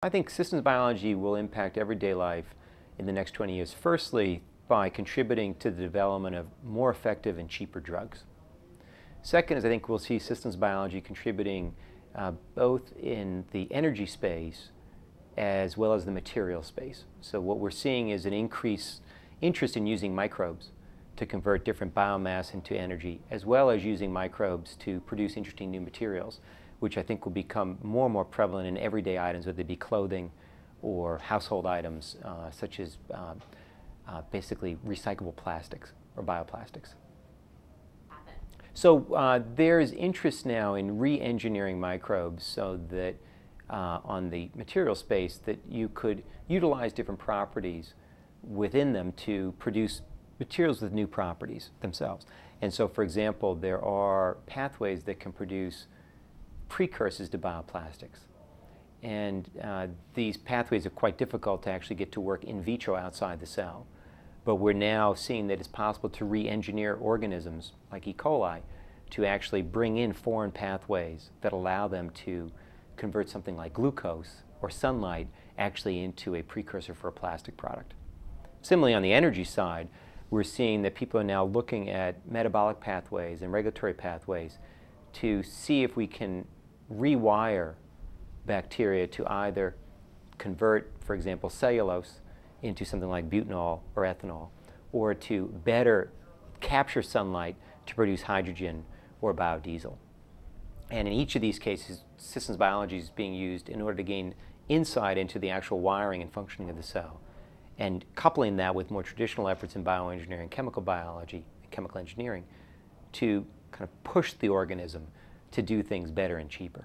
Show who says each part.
Speaker 1: I think systems biology will impact everyday life in the next 20 years. Firstly, by contributing to the development of more effective and cheaper drugs. Second is I think we'll see systems biology contributing uh, both in the energy space as well as the material space. So what we're seeing is an increased interest in using microbes to convert different biomass into energy, as well as using microbes to produce interesting new materials which I think will become more and more prevalent in everyday items, whether it be clothing or household items, uh, such as um, uh, basically recyclable plastics or bioplastics. So uh, there's interest now in re-engineering microbes so that uh, on the material space that you could utilize different properties within them to produce materials with new properties themselves. And so, for example, there are pathways that can produce precursors to bioplastics. And uh, these pathways are quite difficult to actually get to work in vitro outside the cell. But we're now seeing that it's possible to re-engineer organisms like E. coli to actually bring in foreign pathways that allow them to convert something like glucose or sunlight actually into a precursor for a plastic product. Similarly, on the energy side, we're seeing that people are now looking at metabolic pathways and regulatory pathways to see if we can rewire bacteria to either convert, for example, cellulose into something like butanol or ethanol, or to better capture sunlight to produce hydrogen or biodiesel. And in each of these cases, systems biology is being used in order to gain insight into the actual wiring and functioning of the cell. And coupling that with more traditional efforts in bioengineering, chemical biology, and chemical engineering to kind of push the organism to do things better and cheaper.